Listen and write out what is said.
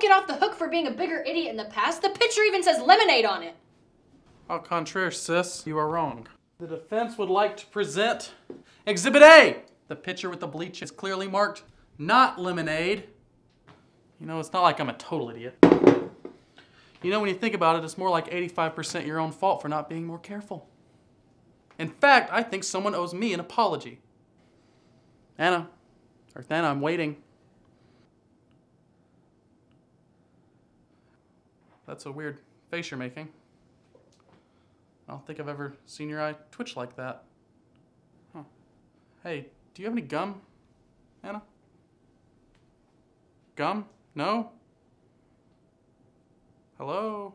get off the hook for being a bigger idiot in the past. The picture even says lemonade on it. Au contraire, sis, you are wrong. The defense would like to present Exhibit A. The pitcher with the bleach is clearly marked not lemonade. You know, it's not like I'm a total idiot. You know, when you think about it, it's more like 85% your own fault for not being more careful. In fact, I think someone owes me an apology. Anna, or Thana, I'm waiting. That's a weird face you're making. I don't think I've ever seen your eye twitch like that. Huh. Hey, do you have any gum, Anna? Gum? No? Hello?